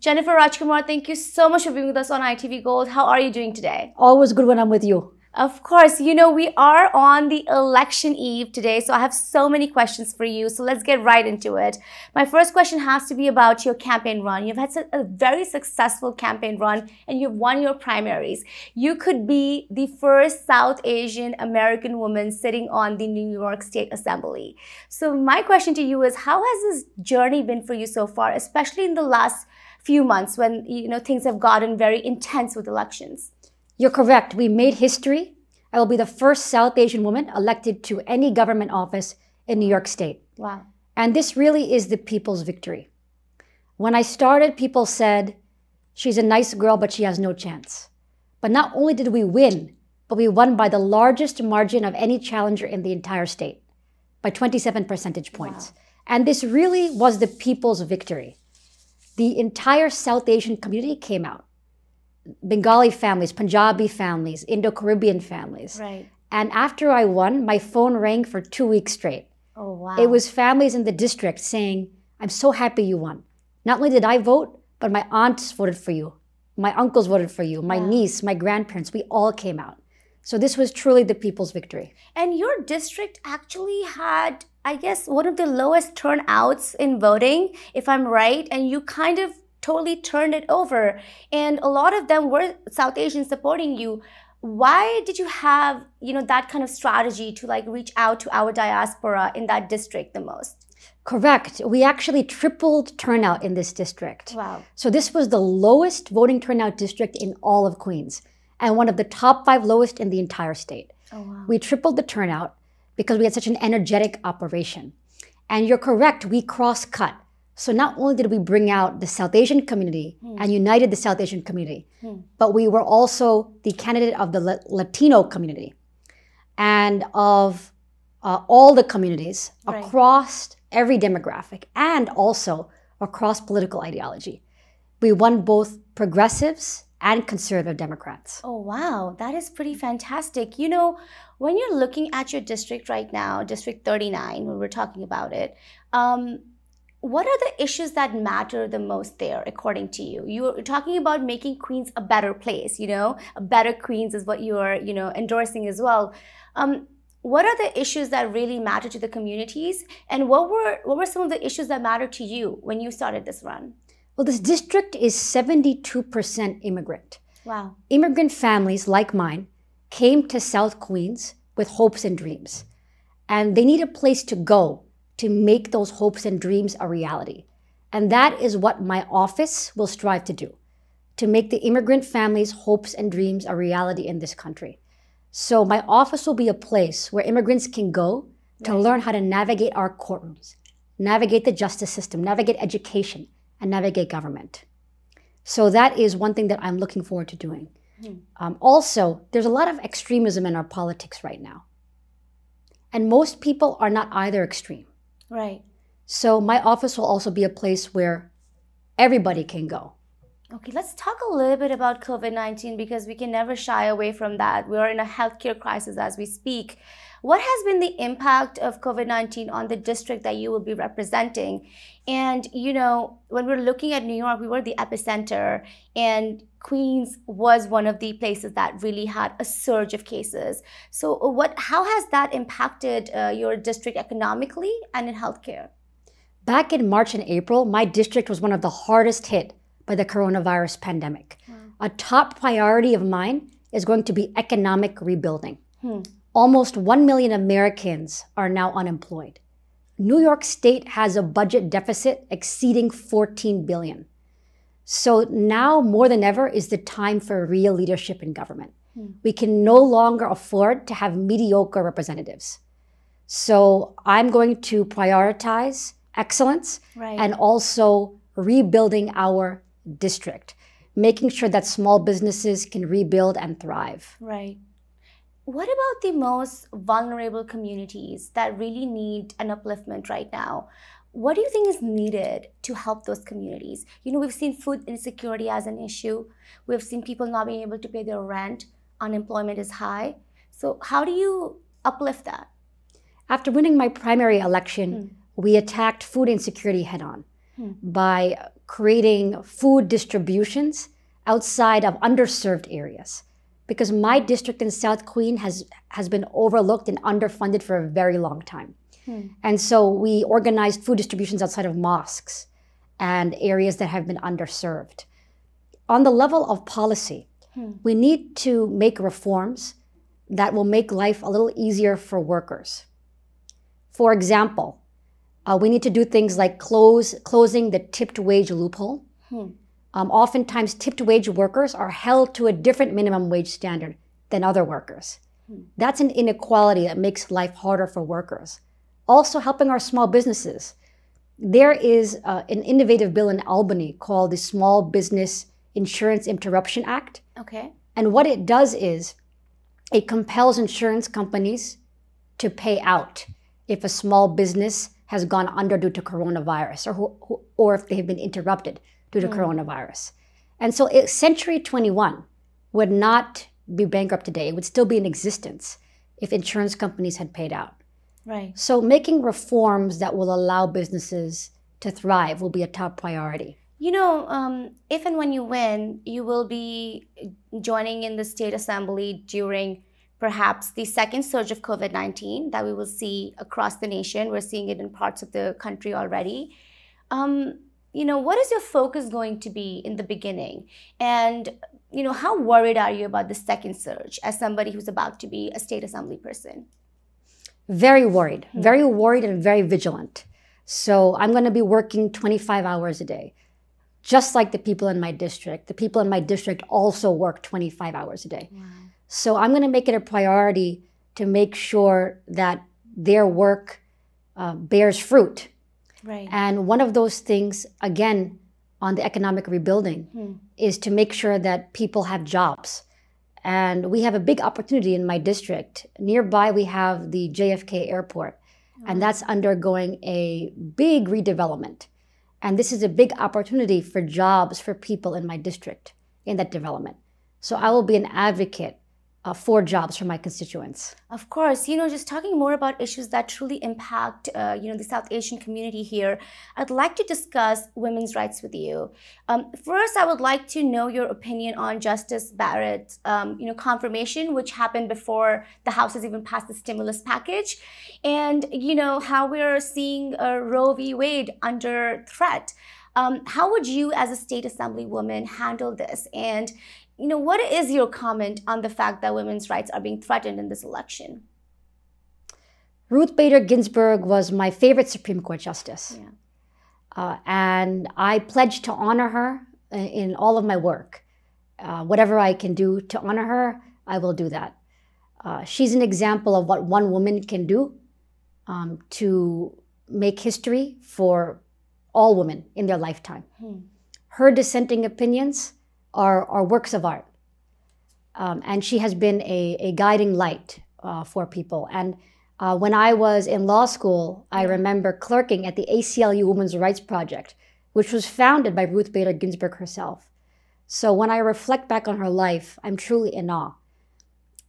Jenifer Rajkumar, thank you so much for being with us on ITV Gold. How are you doing today? Always good when I'm with you. Of course, you know, we are on the election eve today, so I have so many questions for you. So let's get right into it. My first question has to be about your campaign run. You've had a very successful campaign run and you've won your primaries. You could be the first South Asian American woman sitting on the New York State Assembly. So my question to you is how has this journey been for you so far, especially in the last few months when, you know, things have gotten very intense with elections? You're correct. We made history. I will be the first South Asian woman elected to any government office in New York State. Wow. And this really is the people's victory. When I started, people said, she's a nice girl, but she has no chance. But not only did we win, but we won by the largest margin of any challenger in the entire state, by 27 percentage points. Wow. And this really was the people's victory. The entire South Asian community came out. Bengali families, Punjabi families, Indo Caribbean families. Right. And after I won, my phone rang for two weeks straight. Oh, wow. It was families in the district saying, I'm so happy you won. Not only did I vote, but my aunts voted for you. My uncles voted for you. My wow. niece, my grandparents, we all came out. So this was truly the people's victory. And your district actually had, I guess, one of the lowest turnouts in voting, if I'm right. And you kind of totally turned it over. And a lot of them were South Asians supporting you. Why did you have, you know, that kind of strategy to like reach out to our diaspora in that district the most? Correct. We actually tripled turnout in this district. Wow. So this was the lowest voting turnout district in all of Queens and one of the top five lowest in the entire state. Oh, wow. We tripled the turnout because we had such an energetic operation. And you're correct, we cross cut. So not only did we bring out the South Asian community mm. and united the South Asian community, mm. but we were also the candidate of the Latino community and of uh, all the communities right. across every demographic and also across political ideology. We won both progressives and conservative Democrats. Oh, wow. That is pretty fantastic. You know, when you're looking at your district right now, District 39, when we're talking about it, um, what are the issues that matter the most there according to you you're talking about making queens a better place you know a better queens is what you're you know endorsing as well um, what are the issues that really matter to the communities and what were what were some of the issues that matter to you when you started this run well this district is 72% immigrant wow immigrant families like mine came to south queens with hopes and dreams and they need a place to go to make those hopes and dreams a reality. And that is what my office will strive to do to make the immigrant families' hopes and dreams a reality in this country. So, my office will be a place where immigrants can go to right. learn how to navigate our courtrooms, navigate the justice system, navigate education, and navigate government. So, that is one thing that I'm looking forward to doing. Mm. Um, also, there's a lot of extremism in our politics right now. And most people are not either extreme. Right. So my office will also be a place where everybody can go. Okay, let's talk a little bit about COVID 19 because we can never shy away from that. We are in a healthcare crisis as we speak. What has been the impact of COVID 19 on the district that you will be representing? And, you know, when we're looking at New York, we were the epicenter, and Queens was one of the places that really had a surge of cases. So, what, how has that impacted uh, your district economically and in healthcare? Back in March and April, my district was one of the hardest hit by the coronavirus pandemic. Wow. A top priority of mine is going to be economic rebuilding. Hmm. Almost 1 million Americans are now unemployed. New York State has a budget deficit exceeding 14 billion. So now more than ever is the time for real leadership in government. Hmm. We can no longer afford to have mediocre representatives. So I'm going to prioritize excellence right. and also rebuilding our district, making sure that small businesses can rebuild and thrive. Right. What about the most vulnerable communities that really need an upliftment right now? What do you think is needed to help those communities? You know, we've seen food insecurity as an issue. We've seen people not being able to pay their rent. Unemployment is high. So, how do you uplift that? After winning my primary election, mm. we attacked food insecurity head on mm. by creating food distributions outside of underserved areas. Because my district in South Queen has, has been overlooked and underfunded for a very long time. Hmm. And so we organized food distributions outside of mosques and areas that have been underserved. On the level of policy, hmm. we need to make reforms that will make life a little easier for workers. For example, uh, we need to do things like close closing the tipped wage loophole. Hmm. Um, oftentimes, tipped wage workers are held to a different minimum wage standard than other workers. Hmm. That's an inequality that makes life harder for workers. Also, helping our small businesses. There is uh, an innovative bill in Albany called the Small Business Insurance Interruption Act. Okay. And what it does is it compels insurance companies to pay out if a small business has gone under due to coronavirus or, or if they've been interrupted due to mm. coronavirus. And so it, Century 21 would not be bankrupt today. It would still be in existence if insurance companies had paid out. Right. So making reforms that will allow businesses to thrive will be a top priority. You know, um, if and when you win, you will be joining in the state assembly during perhaps the second surge of COVID 19 that we will see across the nation. We're seeing it in parts of the country already. Um, you know, what is your focus going to be in the beginning? And, you know, how worried are you about the second surge as somebody who's about to be a state assembly person? Very worried, hmm. very worried and very vigilant. So I'm going to be working 25 hours a day just like the people in my district. The people in my district also work 25 hours a day. Wow. So I'm going to make it a priority to make sure that their work uh, bears fruit. Right. And one of those things, again, on the economic rebuilding, hmm. is to make sure that people have jobs. And we have a big opportunity in my district. Nearby, we have the JFK airport, oh. and that's undergoing a big redevelopment. And this is a big opportunity for jobs for people in my district in that development. So I will be an advocate uh, for jobs for my constituents. Of course, you know, just talking more about issues that truly impact, uh, you know, the South Asian community here. I'd like to discuss women's rights with you. Um, first, I would like to know your opinion on Justice Barrett's, um, you know, confirmation, which happened before the House has even passed the stimulus package, and you know how we're seeing uh, Roe v. Wade under threat. Um, how would you, as a state assemblywoman, handle this? And you know, what is your comment on the fact that women's rights are being threatened in this election? Ruth Bader Ginsburg was my favorite Supreme Court justice. Yeah. Uh, and I pledge to honor her in all of my work. Uh, whatever I can do to honor her, I will do that. Uh, she's an example of what one woman can do um, to make history for all women in their lifetime. Hmm. Her dissenting opinions are, are works of art. Um, and she has been a, a guiding light uh, for people. And uh, when I was in law school, I remember clerking at the ACLU Women's Rights Project, which was founded by Ruth Bader Ginsburg herself. So when I reflect back on her life, I'm truly in awe.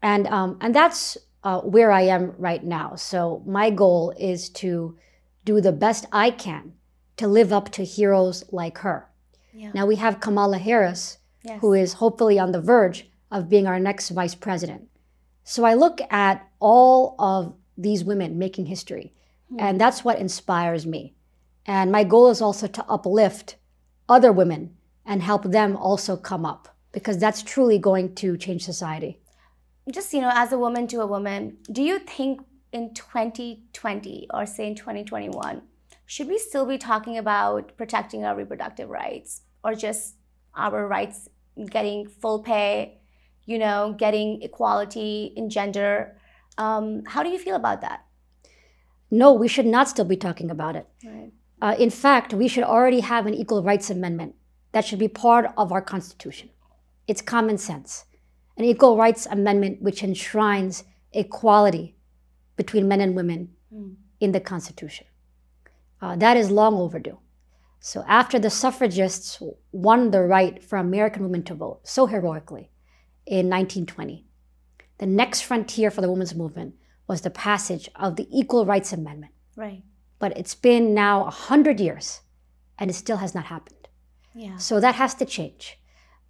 And, um, and that's uh, where I am right now. So my goal is to do the best I can to live up to heroes like her. Yeah. Now we have Kamala Harris, yes. who is hopefully on the verge of being our next vice president. So I look at all of these women making history, mm. and that's what inspires me. And my goal is also to uplift other women and help them also come up because that's truly going to change society. Just, you know, as a woman to a woman, do you think in 2020 or say in 2021, should we still be talking about protecting our reproductive rights or just our rights getting full pay, you know, getting equality in gender. Um, how do you feel about that? No, we should not still be talking about it. Right. Uh, in fact, we should already have an equal rights amendment that should be part of our Constitution. It's common sense. An equal rights amendment which enshrines equality between men and women mm. in the Constitution. Uh, that is long overdue. So after the suffragists won the right for American women to vote so heroically in 1920, the next frontier for the women's movement was the passage of the Equal Rights Amendment. Right. But it's been now 100 years and it still has not happened. Yeah. So that has to change.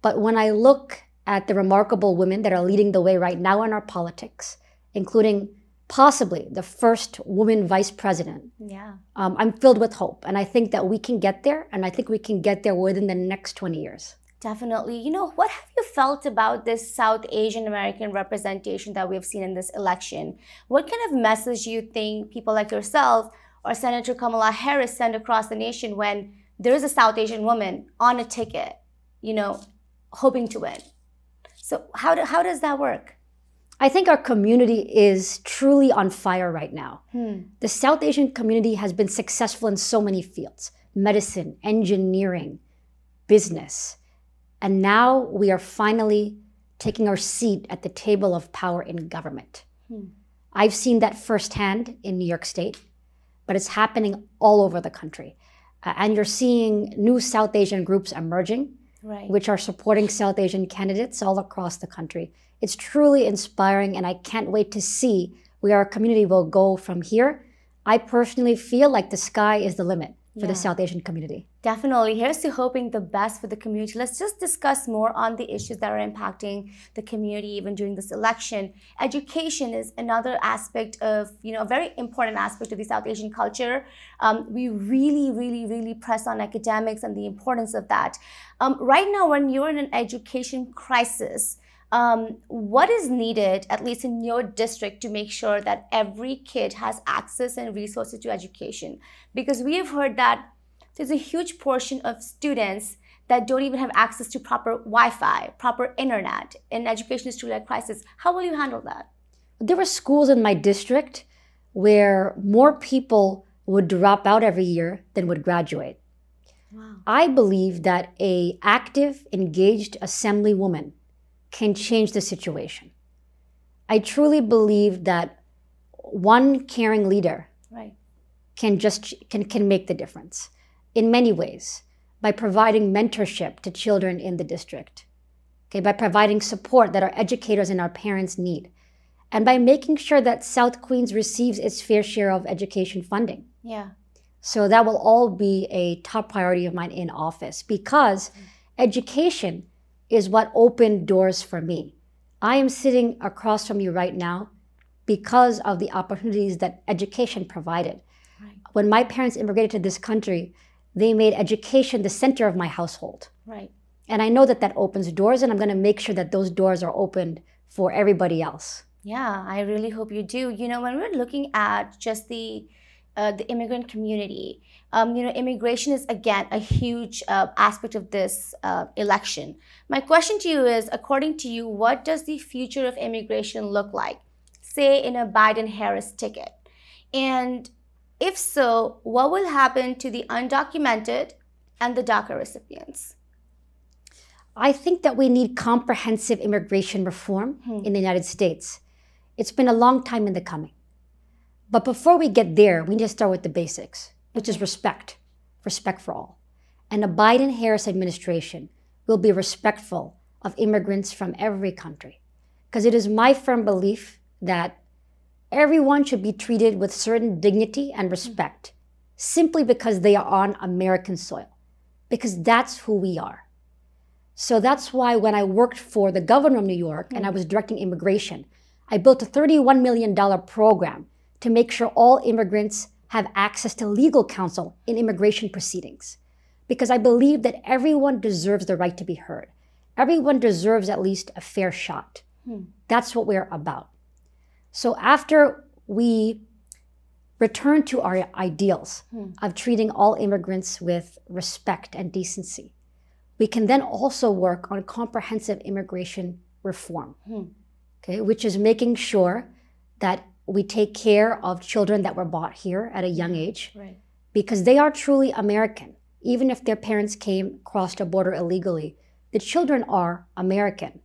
But when I look at the remarkable women that are leading the way right now in our politics, including possibly the first woman vice president, Yeah. um, I'm filled with hope. And I think that we can get there. And I think we can get there within the next 20 years. Definitely. You know, what have you felt about this South Asian American representation that we've seen in this election? What kind of message do you think people like yourself or Senator Kamala Harris send across the nation when there is a South Asian woman on a ticket, you know, hoping to win? So, how, do, how does that work? I think our community is truly on fire right now. Hmm. The South Asian community has been successful in so many fields medicine, engineering, business. And now we are finally taking our seat at the table of power in government. Hmm. I've seen that firsthand in New York State, but it's happening all over the country. Uh, and you're seeing new South Asian groups emerging, Right. which are supporting South Asian candidates all across the country. It's truly inspiring, and I can't wait to see where our community will go from here. I personally feel like the sky is the limit for Yeah. the South Asian community. Definitely. Here's to hoping the best for the community. Let's just discuss more on the issues that are impacting the community even during this election. Education is another aspect of, you know, a very important aspect of the South Asian culture. Um, we really, really, really press on academics and the importance of that. Um, right now, when you're in an education crisis, um, what is needed, at least in your district, to make sure that every kid has access and resources to education? Because we have heard that there's a huge portion of students that don't even have access to proper Wi-Fi, proper internet, and education is truly a crisis. How will you handle that? There were schools in my district where more people would drop out every year than would graduate. Wow. I believe that a active, engaged assemblywoman can change the situation. I truly believe that one caring leader Right. can just can, can make the difference in many ways by providing mentorship to children in the district okay by providing support that our educators and our parents need and by making sure that south queens receives its fair share of education funding Yeah. so that will all be a top priority of mine in office because education is what opened doors for me. I am sitting across from you right now because of the opportunities that education provided. Right. When my parents immigrated to this country, they made education the center of my household. Right. And I know that that opens doors, and I'm going to make sure that those doors are opened for everybody else. Yeah, I really hope you do. You know, when we're looking at just the uh, the immigrant community, um, you know, immigration is again a huge uh, aspect of this uh, election. My question to you is, according to you, what does the future of immigration look like, say in a Biden-Harris ticket? And if so, what will happen to the undocumented and the DACA recipients? I think that we need comprehensive immigration reform Hmm. in the United States. It's been a long time in the coming. But before we get there, we need to start with the basics, which is respect, respect for all. And the Biden Harris administration will be respectful of immigrants from every country. Because it is my firm belief that everyone should be treated with certain dignity and respect simply because they are on American soil, because that's who we are. So that's why when I worked for the governor of New York and I was directing immigration, I built a $31 million program to make sure all immigrants have access to legal counsel in immigration proceedings. Because I believe that everyone deserves the right to be heard. Everyone deserves at least a fair shot. Hmm. That's what we're about. So after we return to our ideals Hmm. of treating all immigrants with respect and decency, we can then also work on comprehensive immigration reform, Hmm. okay, which is making sure that we take care of children that were bought here at a young age Right. because they are truly American. Even if their parents came crossed a border illegally, the children are American,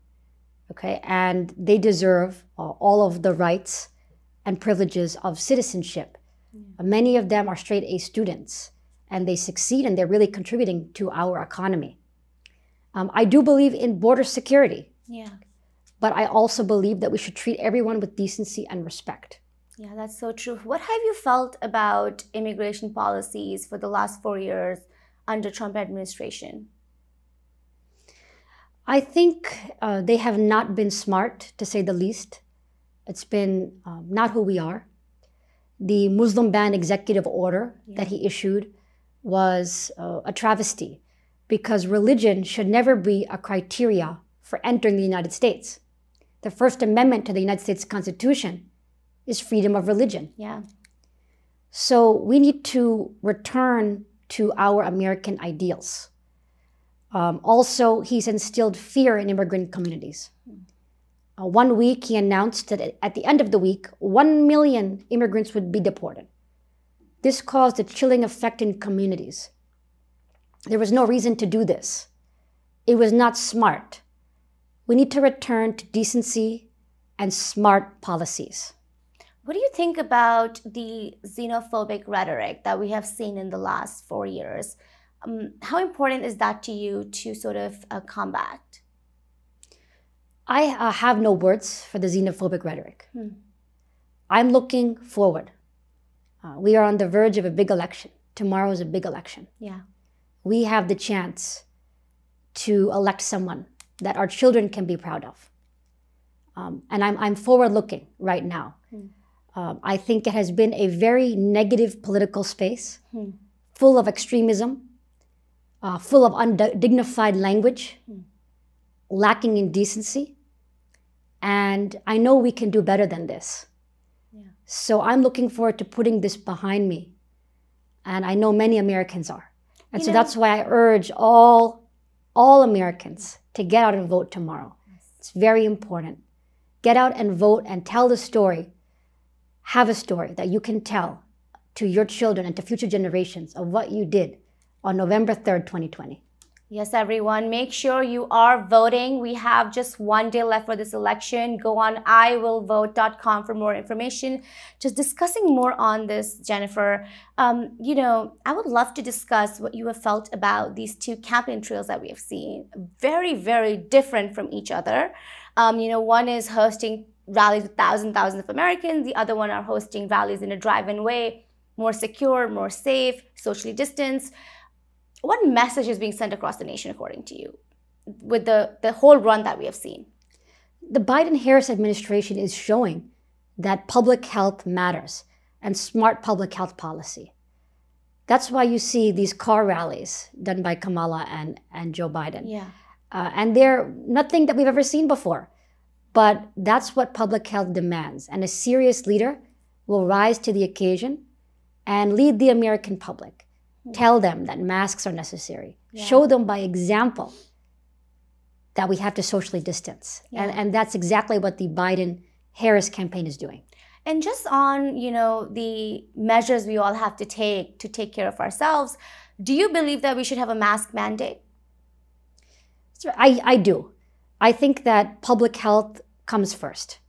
okay, and they deserve uh, all of the rights and privileges of citizenship. Many of them are straight A students, and they succeed, and they're really contributing to our economy. Um, I do believe in border security, Yeah. but I also believe that we should treat everyone with decency and respect. Yeah, that's so true. What have you felt about immigration policies for the last four years under Trump administration? I think uh, they have not been smart, to say the least. It's been um, not who we are. The Muslim ban executive order yeah. that he issued was uh, a travesty because religion should never be a criteria for entering the United States. The First Amendment to the United States Constitution is freedom of religion. Yeah. So we need to return to our American ideals. Um, also, he's instilled fear in immigrant communities. Uh, one week, he announced that at the end of the week, one million immigrants would be deported. This caused a chilling effect in communities. There was no reason to do this. It was not smart. We need to return to decency and smart policies. What do you think about the xenophobic rhetoric that we have seen in the last four years? Um, how important is that to you to sort of uh, combat? I uh, have no words for the xenophobic rhetoric. Hmm. I'm looking forward. Uh, we are on the verge of a big election. Tomorrow is a big election. Yeah. We have the chance to elect someone that our children can be proud of. Um, and I'm, I'm forward looking right now. Hmm. Um, I think it has been a very negative political space, hmm. full of extremism, uh, full of undignified language, hmm. lacking in decency. And I know we can do better than this. Yeah. So I'm looking forward to putting this behind me. And I know many Americans are. And you so know, that's why I urge all, all Americans to get out and vote tomorrow. Yes. It's very important. Get out and vote and tell the story. Have a story that you can tell to your children and to future generations of what you did on November 3rd, 2020. Yes, everyone, make sure you are voting. We have just one day left for this election. Go on iwillvote.com for more information. Just discussing more on this, Jenifer. Um, you know, I would love to discuss what you have felt about these two campaign trails that we have seen. Very, very different from each other. Um, you know, one is hosting rallies with thousands, thousands of Americans. The other one are hosting rallies in a drive-in way, more secure, more safe, socially distanced what message is being sent across the nation according to you with the, the whole run that we have seen? The Biden Harris administration is showing that public health matters and smart public health policy. That's why you see these car rallies done by Kamala and, and Joe Biden. Yeah. Uh, and they're nothing that we've ever seen before. But that's what public health demands. And a serious leader will rise to the occasion and lead the American public. Tell them that masks are necessary. Yeah. Show them by example that we have to socially distance. Yeah. And, and that's exactly what the Biden Harris campaign is doing. And just on, you know, the measures we all have to take to take care of ourselves, do you believe that we should have a mask mandate? I, I do. I think that public health comes first.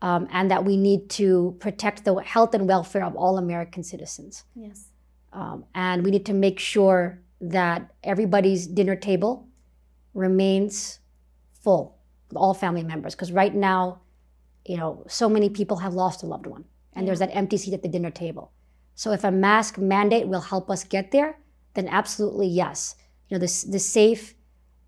Um, and that we need to protect the health and welfare of all American citizens. Yes. Um, and we need to make sure that everybody's dinner table remains full with all family members. Because right now, you know, so many people have lost a loved one, and there's that empty seat at the dinner table. So if a mask mandate will help us get there, then absolutely yes. You know, the, the safe,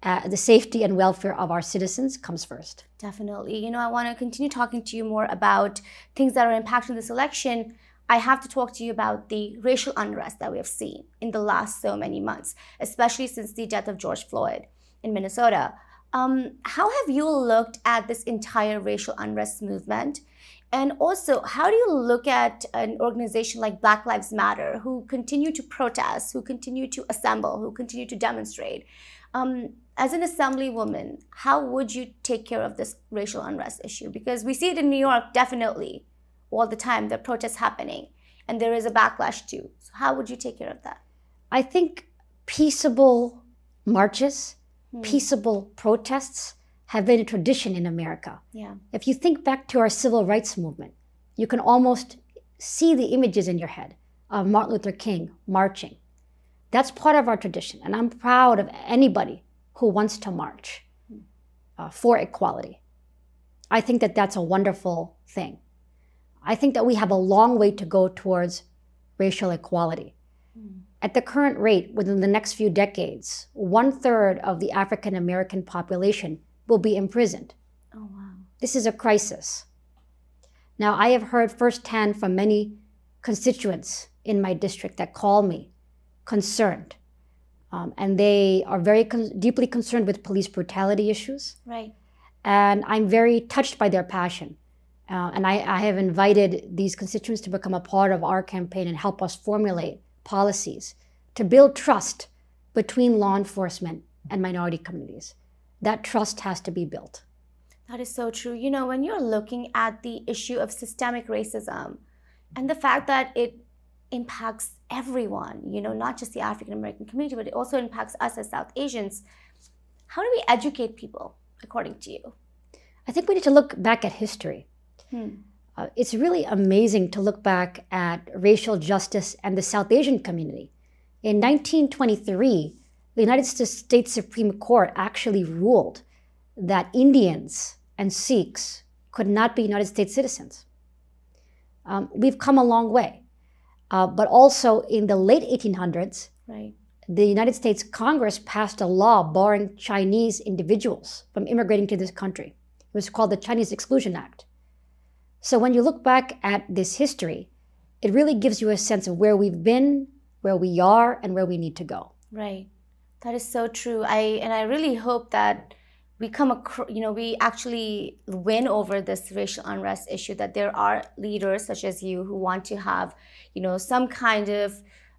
uh, the safety and welfare of our citizens comes first. Definitely. You know, I want to continue talking to you more about things that are impacting this election. I have to talk to you about the racial unrest that we have seen in the last so many months, especially since the death of George Floyd in Minnesota. Um, how have you looked at this entire racial unrest movement? And also, how do you look at an organization like Black Lives Matter, who continue to protest, who continue to assemble, who continue to demonstrate? Um, as an assemblywoman, how would you take care of this racial unrest issue? Because we see it in New York, definitely all the time. There are protests happening, and there is a backlash too. So how would you take care of that? I think peaceable marches, hmm. peaceable protests have been a tradition in America. Yeah. If you think back to our civil rights movement, you can almost see the images in your head of Martin Luther King marching. That's part of our tradition, and I'm proud of anybody who wants to march hmm. uh, for equality. I think that that's a wonderful thing. I think that we have a long way to go towards racial equality. Mm. at the current rate, within the next few decades, one third of the African American population will be imprisoned. Oh, wow. This is a crisis. Now, I have heard firsthand from many constituents in my district that call me concerned. Um, and they are very con- deeply concerned with police brutality issues. Right. And I'm very touched by their passion. Uh, and I, I have invited these constituents to become a part of our campaign and help us formulate policies to build trust between law enforcement and minority communities. That trust has to be built. That is so true. You know, when you're looking at the issue of systemic racism and the fact that it impacts everyone, you know, not just the African American community, but it also impacts us as South Asians, how do we educate people, according to you? I think we need to look back at history. Hmm. Uh, it's really amazing to look back at racial justice and the South Asian community. In 1923, the United States Supreme Court actually ruled that Indians and Sikhs could not be United States citizens. Um, we've come a long way. Uh, but also in the late 1800s, Right. the United States Congress passed a law barring Chinese individuals from immigrating to this country. It was called the Chinese Exclusion Act. So when you look back at this history, it really gives you a sense of where we've been, where we are, and where we need to go. Right. That is so true. I and I really hope that we come across, you know, we actually win over this racial unrest issue. That there are leaders such as you who want to have, you know, some kind of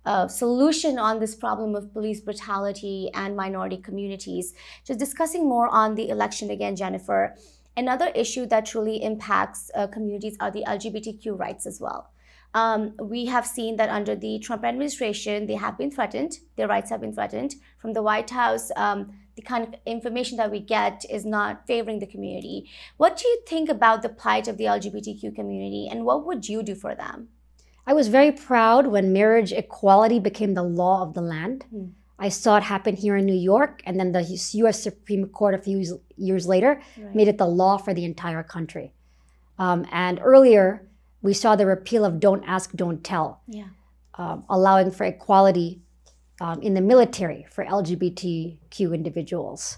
uh, solution on this problem of police brutality and minority communities. Just discussing more on the election again, Jenifer. Another issue that truly impacts uh, communities are the LGBTQ rights as well. Um, we have seen that under the Trump administration, they have been threatened. Their rights have been threatened. From the White House, um, the kind of information that we get is not favoring the community. What do you think about the plight of the LGBTQ community, and what would you do for them? I was very proud when marriage equality became the law of the land. Hmm. I saw it happen here in New York, and then the US Supreme Court a few years later Right. made it the law for the entire country. Um, and earlier, we saw the repeal of Don't Ask, Don't Tell, Yeah. um, allowing for equality um, in the military for LGBTQ individuals.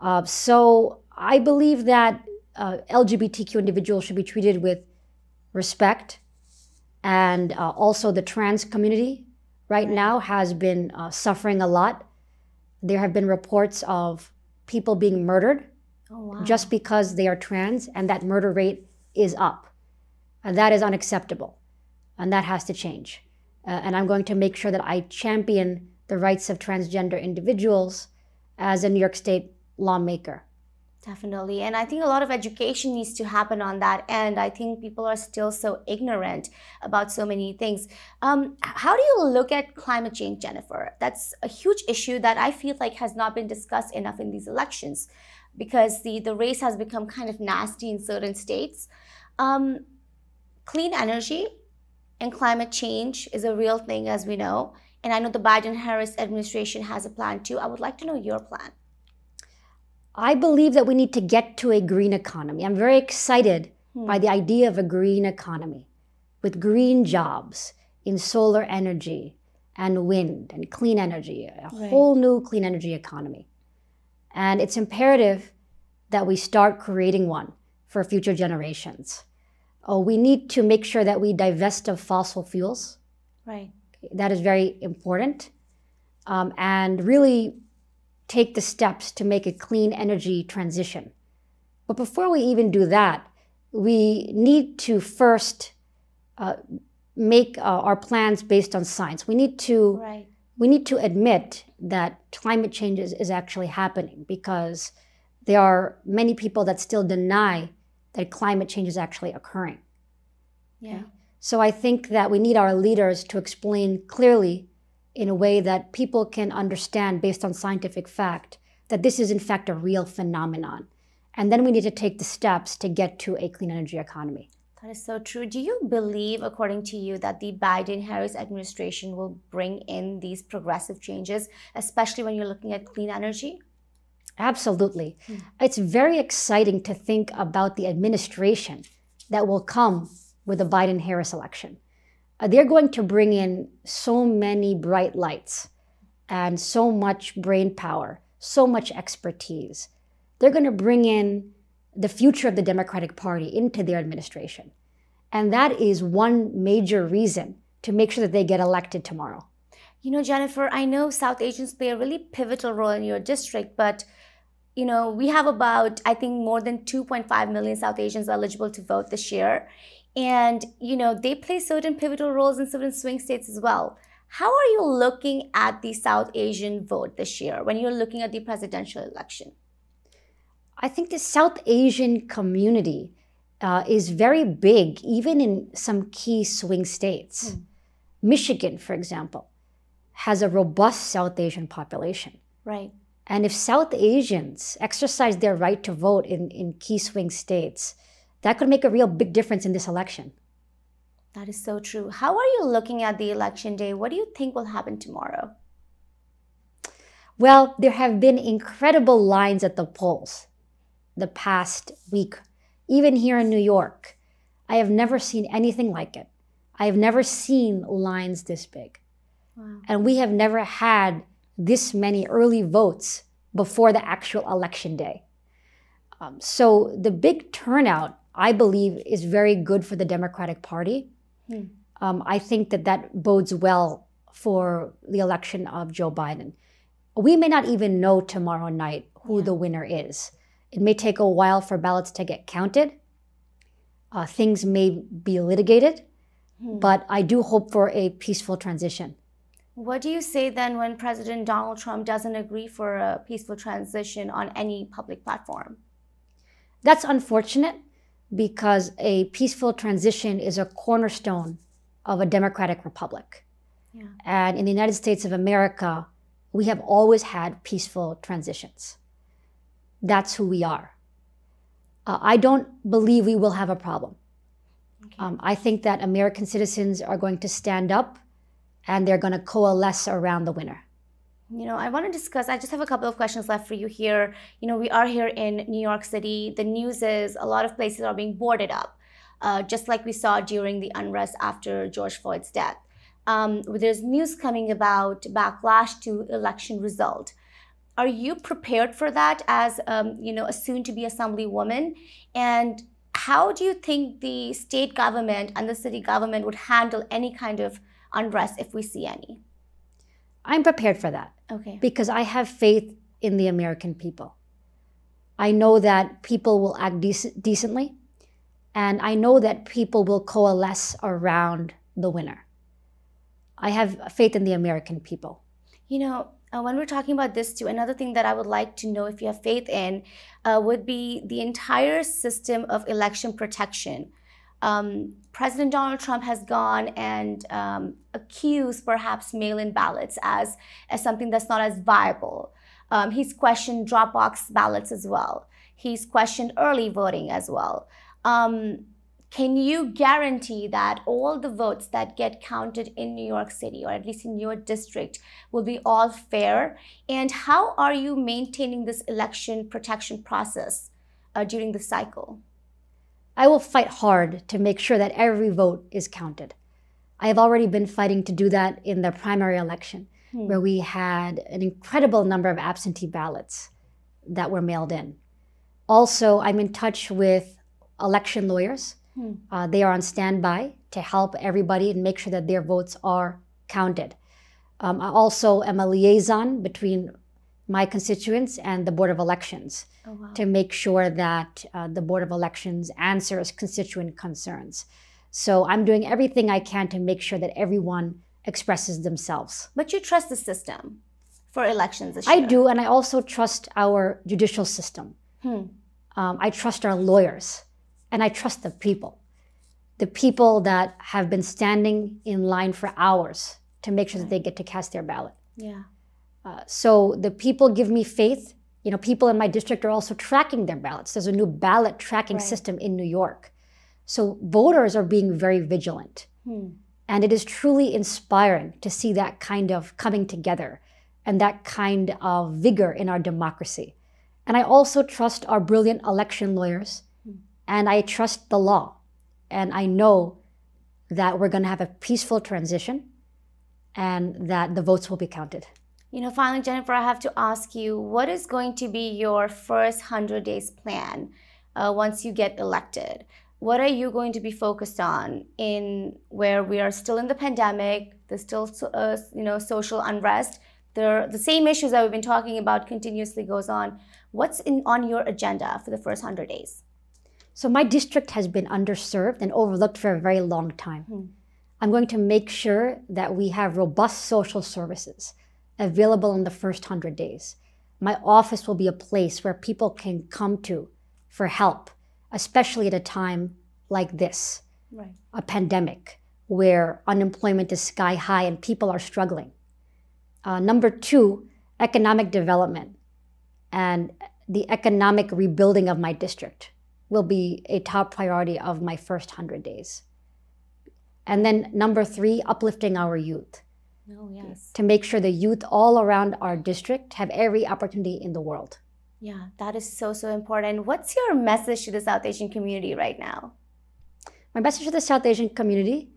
Uh, so I believe that uh, LGBTQ individuals should be treated with respect. And uh, also, the trans community right now has been uh, suffering a lot. There have been reports of people being murdered Oh wow. just because they are trans, and that murder rate is up. And that is unacceptable. And that has to change. Uh, and I'm going to make sure that I champion the rights of transgender individuals as a New York State lawmaker. Definitely. And I think a lot of education needs to happen on that end. I think people are still so ignorant about so many things. Um, how do you look at climate change, Jenifer? That's a huge issue that I feel like has not been discussed enough in these elections because the, the race has become kind of nasty in certain states. Um, clean energy and climate change is a real thing, as we know. And I know the Biden Harris administration has a plan too. I would like to know your plan. I believe that we need to get to a green economy. I'm very excited Hmm. by the idea of a green economy with green jobs in solar energy and wind and clean energy, a Right. whole new clean energy economy. And it's imperative that we start creating one for future generations. Oh, we need to make sure that we divest of fossil fuels. Right. That is very important. Um, and really take the steps to make a clean energy transition. But before we even do that, we need to first uh, make uh, our plans based on science. We need to Right. we need to admit that climate change is, is actually happening because there are many people that still deny that climate change is actually occurring. Yeah. So I think that we need our leaders to explain clearly in a way that people can understand based on scientific fact that this is in fact a real phenomenon. And then we need to take the steps to get to a clean energy economy. That is so true. Do you believe, according to you, that the Biden Harris administration will bring in these progressive changes, especially when you're looking at clean energy? Absolutely. Hmm. It's very exciting to think about the administration that will come with the Biden Harris election. Uh, they're going to bring in so many bright lights and so much brain power, so much expertise. They're going to bring in the future of the Democratic Party into their administration. And that is one major reason to make sure that they get elected tomorrow. You know, Jenifer, I know South Asians play a really pivotal role in your district, but you know, we have about, I think, more than 2.5 million South Asians eligible to vote this year. And, you know, they play certain pivotal roles in certain swing states as well. How are you looking at the South Asian vote this year when you're looking at the presidential election? I think the South Asian community uh, is very big, even in some key swing states. Mm. Michigan, for example, has a robust South Asian population. Right. And if South Asians exercise their right to vote in, in key swing states, that could make a real big difference in this election. That is so true. How are you looking at the election day? What do you think will happen tomorrow? Well, there have been incredible lines at the polls the past week, even here in New York. I have never seen anything like it. I have never seen lines this big. Wow. And we have never had this many early votes before the actual election day. Um, so the big turnout, I believe, is very good for the Democratic Party. Hmm. Um, I think that that bodes well for the election of Joe Biden. We may not even know tomorrow night who yeah. the winner is. It may take a while for ballots to get counted. Uh, things may be litigated, hmm. but I do hope for a peaceful transition. What do you say then when President Donald Trump doesn't agree for a peaceful transition on any public platform? That's unfortunate because a peaceful transition is a cornerstone of a democratic republic. Yeah. And in the United States of America, we have always had peaceful transitions. That's who we are. Uh, I don't believe we will have a problem. Okay. Um, I think that American citizens are going to stand up and they're going to coalesce around the winner. You know, I want to discuss. I just have a couple of questions left for you here. You know, we are here in New York City. The news is a lot of places are being boarded up, uh, just like we saw during the unrest after George Floyd's death. Um, there's news coming about backlash to election result. Are you prepared for that as um, you know a soon-to-be assemblywoman? And how do you think the state government and the city government would handle any kind of unrest if we see any? I'm prepared for that. Okay. Because I have faith in the American people. I know that people will act dec- decently, and I know that people will coalesce around the winner. I have faith in the American people. You know, uh, when we're talking about this too, another thing that I would like to know if you have faith in uh, would be the entire system of election protection um, President Donald Trump has gone and um, accused perhaps mail-in ballots as, as something that's not as viable. Um, he's questioned Dropbox ballots as well. He's questioned early voting as well. Um, can you guarantee that all the votes that get counted in New York City, or at least in your district, will be all fair? And how are you maintaining this election protection process uh, during the cycle? I will fight hard to make sure that every vote is counted. I have already been fighting to do that in the primary election, hmm. where we had an incredible number of absentee ballots that were mailed in. Also, I'm in touch with election lawyers. Hmm. Uh, they are on standby to help everybody and make sure that their votes are counted. Um, I also am a liaison between my constituents and the Board of Elections oh, wow. to make sure that uh, the Board of Elections answers constituent concerns. So I'm doing everything I can to make sure that everyone expresses themselves. But you trust the system for elections this year? I do, and I also trust our judicial system. Hmm. Um, I trust our lawyers, and I trust the people. The people that have been standing in line for hours to make sure that they get to cast their ballot. Yeah. Uh, so the people give me faith. You know, people in my district are also tracking their ballots. There's a new ballot tracking right. system in New York. So voters are being very vigilant. Hmm. And it is truly inspiring to see that kind of coming together and that kind of vigor in our democracy. And I also trust our brilliant election lawyers, hmm. and I trust the law. And I know that we're going to have a peaceful transition and that the votes will be counted. You know, finally, Jenifer, I have to ask you what is going to be your first 100 days plan uh, once you get elected? What are you going to be focused on in where we are still in the pandemic, there's still uh, you know social unrest, the the same issues that we've been talking about continuously goes on. What's in on your agenda for the first 100 days? So my district has been underserved and overlooked for a very long time. Hmm. I'm going to make sure that we have robust social services available in the first 100 days. My office will be a place where people can come to for help, especially at a time like this right. a pandemic where unemployment is sky high and people are struggling. Uh, number two, economic development and the economic rebuilding of my district will be a top priority of my first 100 days. And then number three, uplifting our youth. Oh, yes. To make sure the youth all around our district have every opportunity in the world. Yeah, that is so, so important. What's your message to the South Asian community right now? My message to the South Asian community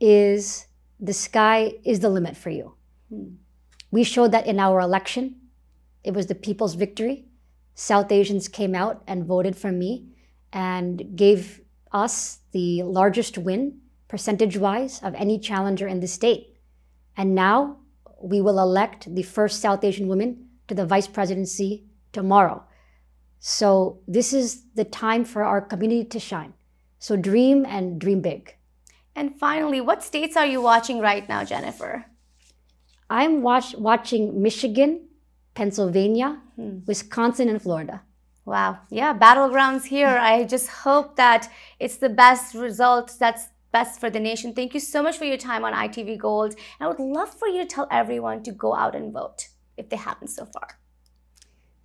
is the sky is the limit for you. Hmm. We showed that in our election. It was the people's victory. South Asians came out and voted for me and gave us the largest win percentage wise of any challenger in the state. And now we will elect the first South Asian woman to the vice presidency tomorrow. So this is the time for our community to shine. So dream and dream big. And finally, what states are you watching right now, Jenifer? I'm watch, watching Michigan, Pennsylvania, hmm. Wisconsin, and Florida. Wow. Yeah, battlegrounds here. I just hope that it's the best result that's best for the nation. Thank you so much for your time on ITV Gold. And I would love for you to tell everyone to go out and vote if they haven't so far.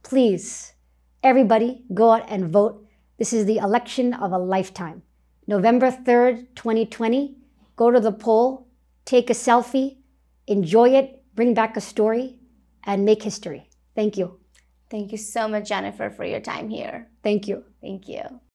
Please, everybody, go out and vote. This is the election of a lifetime. November 3rd, 2020, go to the poll, take a selfie, enjoy it, bring back a story, and make history. Thank you. Thank you so much, Jenifer, for your time here. Thank you. Thank you.